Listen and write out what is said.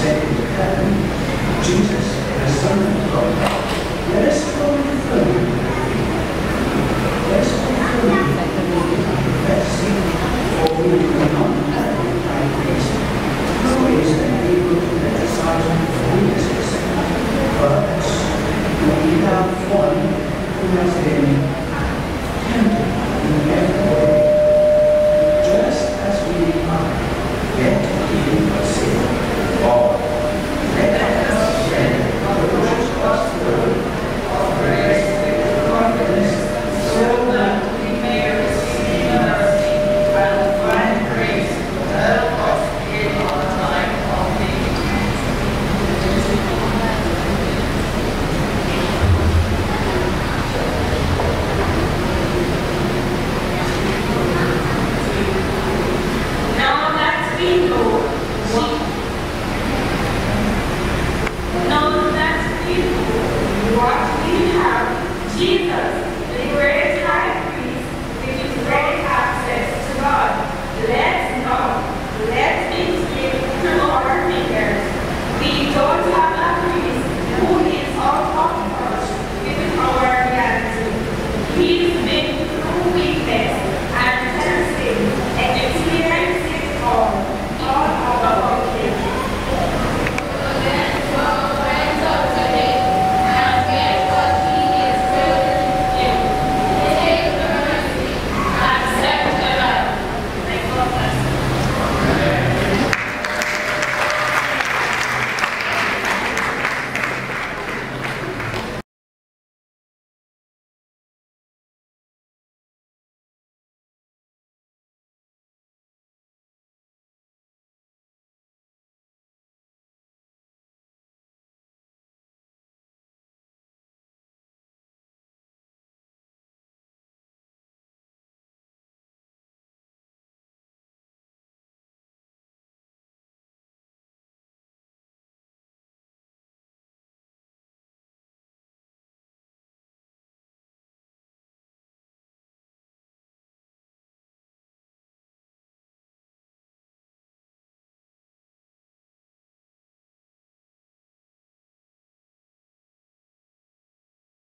said in heaven, Jesus, the Son of God, dicas.